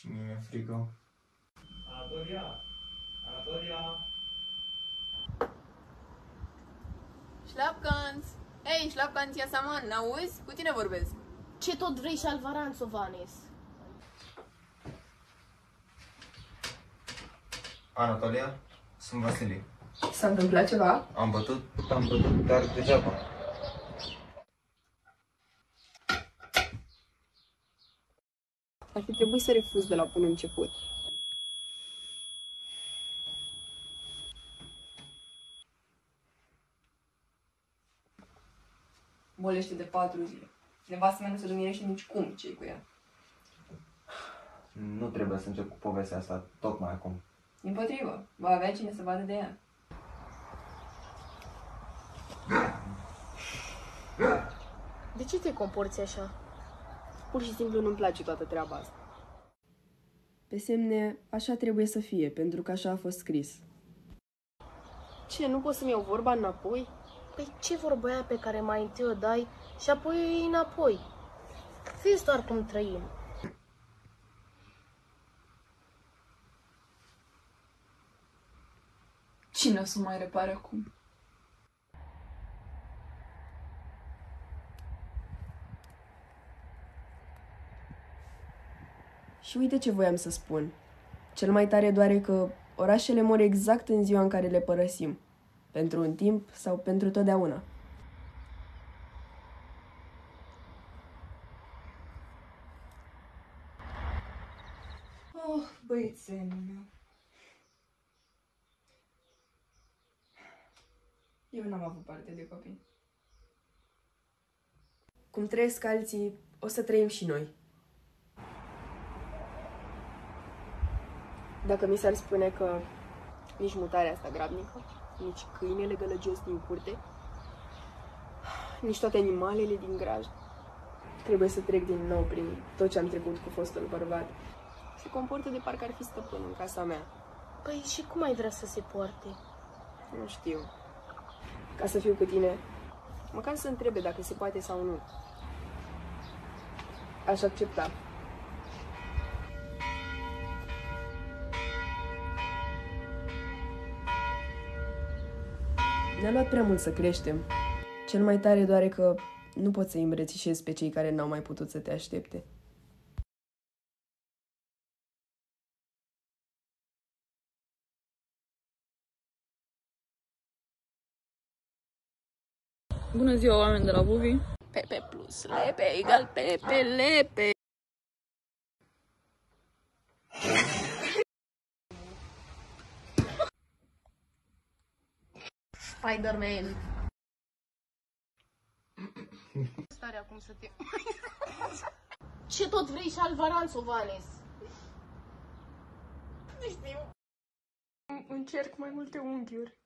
Și mie mi-e frică. Anatolia! Anatolia! Șlapcanț! Ei, Șlapcanț, ia saman, n-auzi? Cu tine vorbesc. Ce tot vrei și Alvaranțo, Vanes? Anatolia? Sunt Vasile. S-a întâmplat ceva? Am bătut, am bătut, dar degeaba. Ar fi trebuit să refuz de la bun început. Bolește de patru zile. Nevastă mea nu se dumirește nici cum ce cu ea. Nu trebuie să încep cu povestea asta tocmai acum. Din potrivă, va avea cine să vadă de ea. De ce te comporți așa? Pur și simplu nu-mi place toată treaba asta. Pe semne, așa trebuie să fie, pentru că așa a fost scris. Ce, nu pot să-mi iau vorba înapoi? Păi ce vorba aia pe care mai întâi o dai și apoi o iei înapoi? Vezi doar cum trăim. Cine o să mai repare acum? Și uite ce voiam să spun. Cel mai tare doare că orașele mor exact în ziua în care le părăsim. Pentru un timp sau pentru totdeauna. Oh, băiețelul meu. Eu n-am avut parte de copii. Cum trăiesc alții, o să trăim și noi. Dacă mi s-ar spune că nici mutarea asta grabnică, nici câinele gălăgios din curte, nici toate animalele din graj, trebuie să trec din nou prin tot ce am trecut cu fostul bărbat. Se comportă de parcă ar fi stăpân în casa mea. Păi și cum ai vrea să se poarte? Nu știu. Ca să fiu cu tine, măcar să întrebe dacă se poate sau nu. Aș accepta. Ne-a luat prea mult să creștem. Cel mai tare doare că nu poți să-i îmbrățișezi pe cei care n-au mai putut să te aștepte. Bună ziua, oameni de la Buvi! Pepe plus lepe egal Pepe lepe. Spider-Man. Stare acum să te... Ce tot vrei și Alvaranțo, Vanes? Încerc mai multe unghiuri.